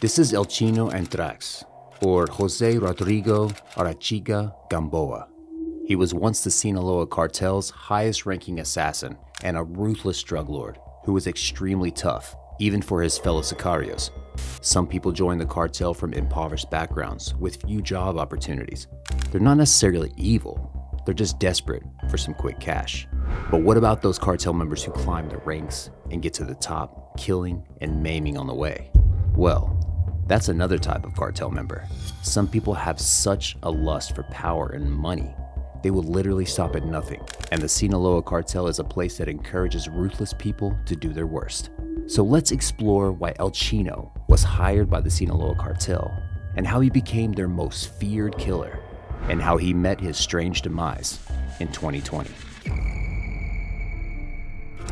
This is El Chino Antrax, or Jose Rodrigo Arechiga Gamboa. He was once the Sinaloa cartel's highest ranking assassin and a ruthless drug lord who was extremely tough, even for his fellow sicarios. Some people join the cartel from impoverished backgrounds with few job opportunities. They're not necessarily evil, they're just desperate for some quick cash. But what about those cartel members who climb the ranks and get to the top, killing and maiming on the way? Well, that's another type of cartel member. Some people have such a lust for power and money, they will literally stop at nothing. And the Sinaloa cartel is a place that encourages ruthless people to do their worst. So let's explore why El Chino was hired by the Sinaloa cartel and how he became their most feared killer and how he met his strange demise in 2020.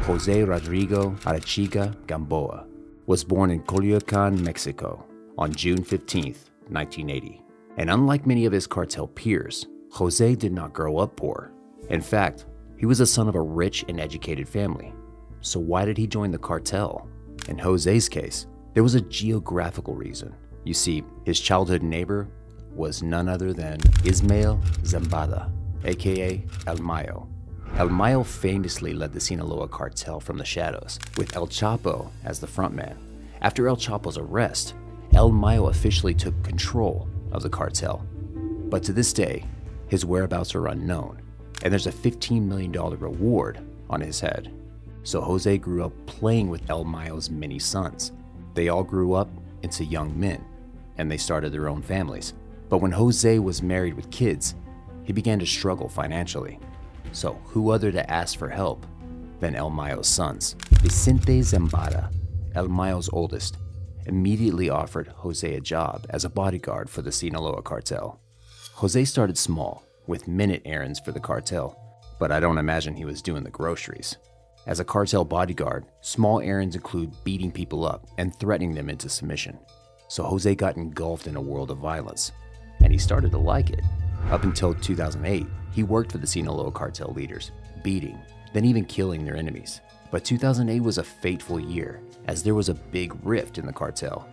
Jose Rodrigo Arechiga Gamboa was born in Coyoacan, Mexico on June 15, 1980. And unlike many of his cartel peers, Jose did not grow up poor. In fact, he was the son of a rich and educated family. So why did he join the cartel? In Jose's case, there was a geographical reason. You see, his childhood neighbor was none other than Ismael Zambada, aka El Mayo. El Mayo famously led the Sinaloa cartel from the shadows, with El Chapo as the frontman. After El Chapo's arrest, El Mayo officially took control of the cartel. But to this day, his whereabouts are unknown, and there's a $15 million reward on his head. So Jose grew up playing with El Mayo's many sons. They all grew up into young men, and they started their own families. But when Jose was married with kids, he began to struggle financially. So who other to ask for help than El Mayo's sons? Vicente Zambada, El Mayo's oldest, immediately offered Jose a job as a bodyguard for the Sinaloa cartel. Jose started small, with minute errands for the cartel, but I don't imagine he was doing the groceries. As a cartel bodyguard, small errands include beating people up and threatening them into submission. So Jose got engulfed in a world of violence, and he started to like it. Up until 2008, he worked for the Sinaloa cartel leaders, beating, then even killing their enemies. But 2008 was a fateful year, as there was a big rift in the cartel.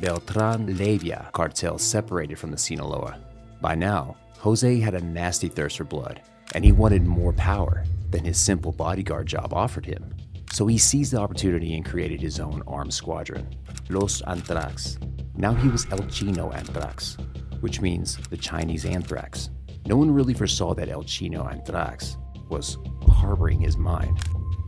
Beltran Leyva cartel separated from the Sinaloa. By now, Jose had a nasty thirst for blood, and he wanted more power than his simple bodyguard job offered him. So he seized the opportunity and created his own armed squadron, Los Anthrax. Now he was El Chino Anthrax, which means the Chinese anthrax. No one really foresaw that El Chino Anthrax was harboring his mind.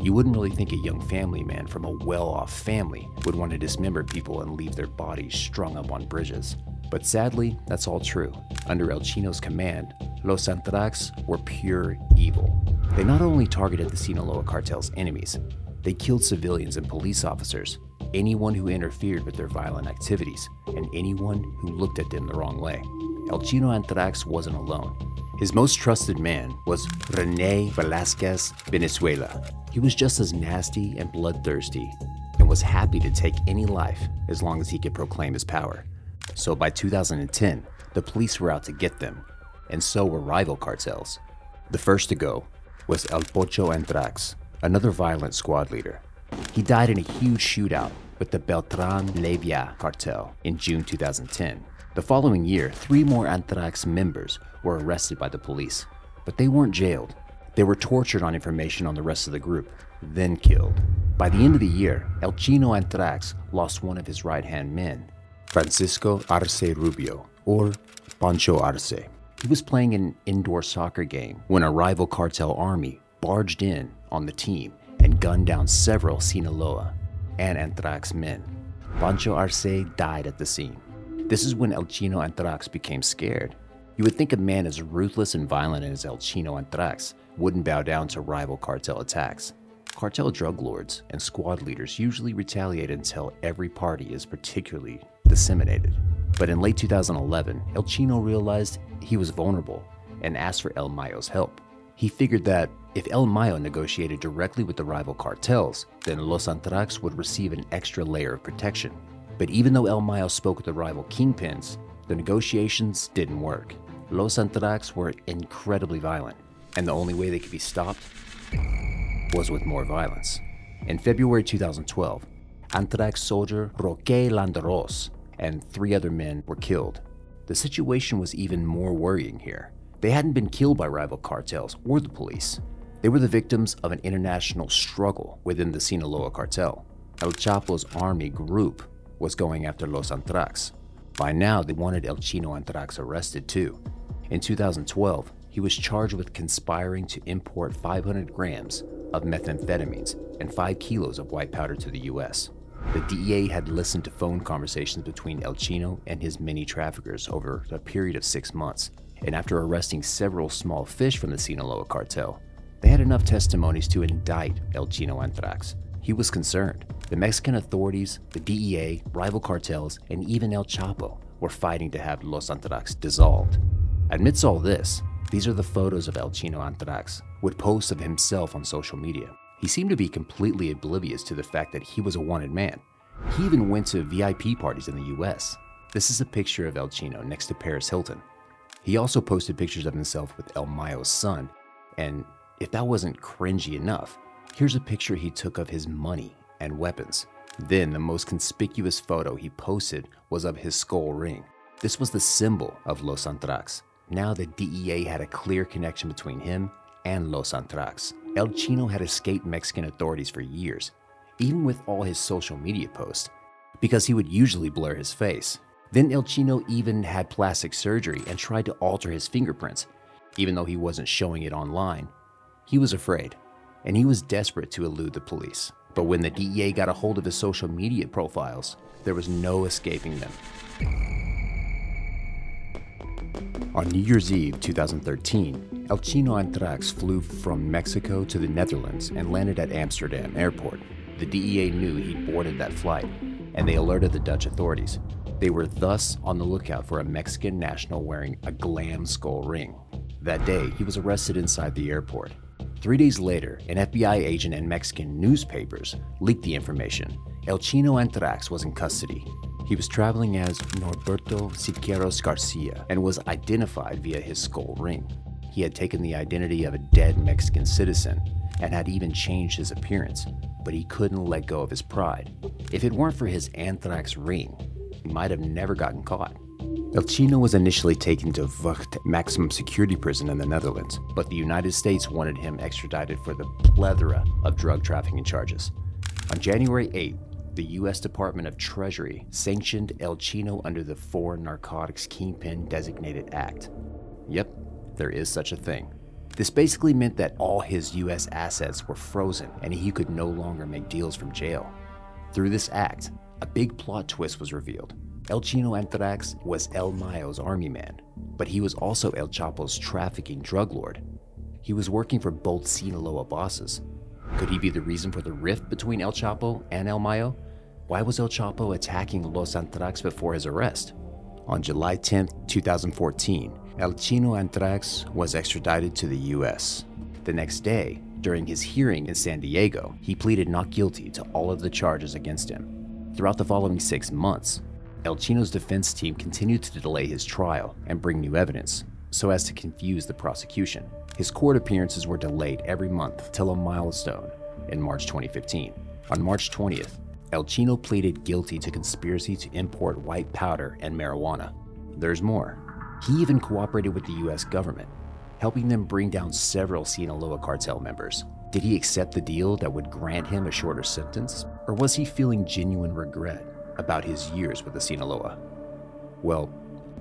You wouldn't really think a young family man from a well off family would want to dismember people and leave their bodies strung up on bridges. But sadly, that's all true. Under El Chino's command, Los Antrax were pure evil. They not only targeted the Sinaloa cartel's enemies, they killed civilians and police officers, anyone who interfered with their violent activities, and anyone who looked at them the wrong way. El Chino Antrax wasn't alone. His most trusted man was Rene Velasquez Valenzuela. He was just as nasty and bloodthirsty and was happy to take any life as long as he could proclaim his power. So by 2010, the police were out to get them, and so were rival cartels. The first to go was El Pocho Antrax, another violent squad leader. He died in a huge shootout with the Beltran Leyva cartel in June 2010. The following year, three more Antrax members were arrested by the police, but they weren't jailed. They were tortured on information on the rest of the group, then killed. By the end of the year, El Chino Antrax lost one of his right hand men, Francisco Arce Rubio, or Pancho Arce. He was playing an indoor soccer game when a rival cartel army barged in on the team and gunned down several Sinaloa and Antrax men. Pancho Arce died at the scene. This is when El Chino Antrax became scared. You would think a man as ruthless and violent as El Chino Antrax wouldn't bow down to rival cartel attacks. Cartel drug lords and squad leaders usually retaliate until every party is particularly disseminated. But in late 2011, El Chino realized he was vulnerable and asked for El Mayo's help. He figured that if El Mayo negotiated directly with the rival cartels, then Los Antrax would receive an extra layer of protection. But even though El Mayo spoke with the rival kingpins, the negotiations didn't work. Los Antrax were incredibly violent, and the only way they could be stopped was with more violence. In February 2012, Antrax soldier Roque Landeros and three other men were killed. The situation was even more worrying here. They hadn't been killed by rival cartels or the police. They were the victims of an international struggle within the Sinaloa cartel. El Chapo's army group was going after Los Antrax. By now, they wanted El Chino Antrax arrested too. In 2012, he was charged with conspiring to import 500 grams of methamphetamines and 5 kilos of white powder to the US. The DEA had listened to phone conversations between El Chino and his many traffickers over a period of six months, and after arresting several small fish from the Sinaloa cartel, they had enough testimonies to indict El Chino Antrax. He was concerned. The Mexican authorities, the DEA, rival cartels, and even El Chapo were fighting to have Los Antrax dissolved. Amidst all this, these are the photos of El Chino Antrax, with posts of himself on social media. He seemed to be completely oblivious to the fact that he was a wanted man. He even went to VIP parties in the US. This is a picture of El Chino next to Paris Hilton. He also posted pictures of himself with El Mayo's son, and if that wasn't cringy enough, here's a picture he took of his money and weapons. Then the most conspicuous photo he posted was of his skull ring. This was the symbol of Los Antrax. Now the DEA had a clear connection between him and Los Antrax. El Chino had escaped Mexican authorities for years, even with all his social media posts, because he would usually blur his face. Then El Chino even had plastic surgery and tried to alter his fingerprints, even though he wasn't showing it online. He was afraid, and he was desperate to elude the police. But when the DEA got a hold of his social media profiles, there was no escaping them. On New Year's Eve 2013, El Chino Antrax flew from Mexico to the Netherlands and landed at Amsterdam airport. The DEA knew he'd boarded that flight, and they alerted the Dutch authorities. They were thus on the lookout for a Mexican national wearing a glam skull ring. That day, he was arrested inside the airport. Three days later, an FBI agent and Mexican newspapers leaked the information. El Chino Antrax was in custody. He was traveling as Norberto Siqueiros Garcia and was identified via his skull ring. He had taken the identity of a dead Mexican citizen and had even changed his appearance, but he couldn't let go of his pride. If it weren't for his anthrax ring, he might have never gotten caught. El Chino was initially taken to Vught maximum security prison in the Netherlands, but the United States wanted him extradited for the plethora of drug trafficking charges. On January 8, the U.S. Department of Treasury sanctioned El Chino under the Foreign Narcotics Kingpin Designated Act. Yep, there is such a thing. This basically meant that all his U.S. assets were frozen and he could no longer make deals from jail. Through this act, a big plot twist was revealed. El Chino Antrax was El Mayo's army man, but he was also El Chapo's trafficking drug lord. He was working for both Sinaloa bosses. Could he be the reason for the rift between El Chapo and El Mayo? Why was El Chapo attacking Los Antrax before his arrest? On July 10, 2014, El Chino Antrax was extradited to the US. The next day, during his hearing in San Diego, he pleaded not guilty to all of the charges against him. Throughout the following six months, El Chino's defense team continued to delay his trial and bring new evidence, so as to confuse the prosecution. His court appearances were delayed every month till a milestone in March 2015. On March 20th, El Chino pleaded guilty to conspiracy to import white powder and marijuana. There's more. He even cooperated with the US government, helping them bring down several Sinaloa cartel members. Did he accept the deal that would grant him a shorter sentence, or was he feeling genuine regret about his years with the Sinaloa? Well,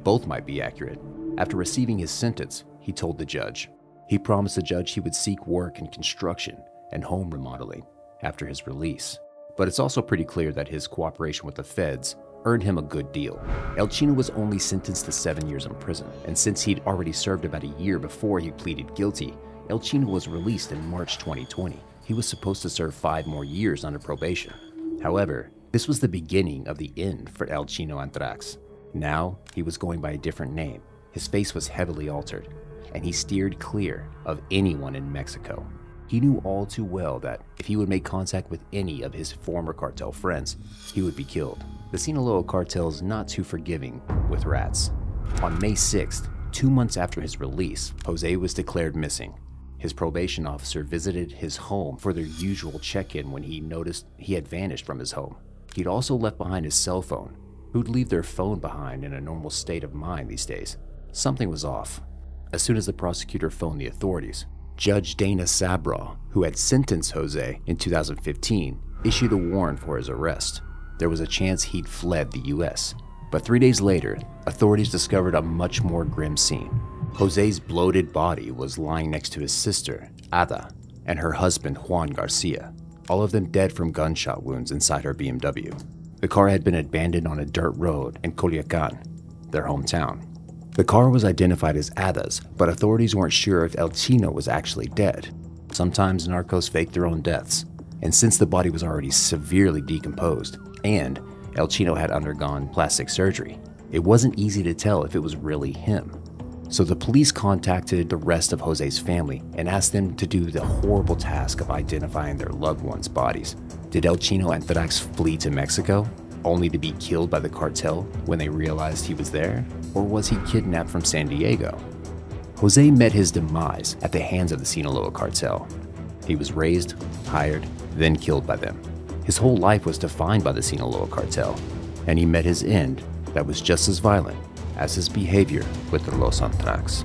both might be accurate. After receiving his sentence, he told the judge. He promised the judge he would seek work in construction and home remodeling after his release but it's also pretty clear that his cooperation with the feds earned him a good deal. El Chino was only sentenced to seven years in prison, and since he'd already served about a year before he pleaded guilty, El Chino was released in March 2020. He was supposed to serve five more years under probation. However, this was the beginning of the end for El Chino Antrax. Now, he was going by a different name. His face was heavily altered, and he steered clear of anyone in Mexico. He knew all too well that if he would make contact with any of his former cartel friends, he would be killed. The Sinaloa cartel is not too forgiving with rats. On May 6th, two months after his release, Jose was declared missing. His probation officer visited his home for their usual check in when he noticed he had vanished from his home. He'd also left behind his cell phone, who'd leave their phone behind in a normal state of mind these days. Something was off. As soon as the prosecutor phoned the authorities, Judge Dana Sabraw, who had sentenced Jose in 2015, issued a warrant for his arrest. There was a chance he'd fled the US. But three days later, authorities discovered a much more grim scene. Jose's bloated body was lying next to his sister, Ada, and her husband, Juan Garcia, all of them dead from gunshot wounds inside her BMW. The car had been abandoned on a dirt road in Culiacan, their hometown. The car was identified as Ada's, but authorities weren't sure if El Chino was actually dead. Sometimes narcos fake their own deaths, and since the body was already severely decomposed, and El Chino had undergone plastic surgery, it wasn't easy to tell if it was really him. So the police contacted the rest of Jose's family and asked them to do the horrible task of identifying their loved ones' bodies. Did El Chino Anthrax flee to Mexico, only to be killed by the cartel when they realized he was there? Or was he kidnapped from San Diego? Jose met his demise at the hands of the Sinaloa cartel. He was raised, hired, then killed by them. His whole life was defined by the Sinaloa cartel, and he met his end that was just as violent as his behavior with the Los Anthrax.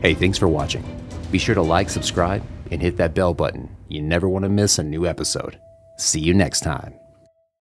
Hey, thanks for watching. Be sure to like, subscribe, and hit that bell button. You never want to miss a new episode. See you next time.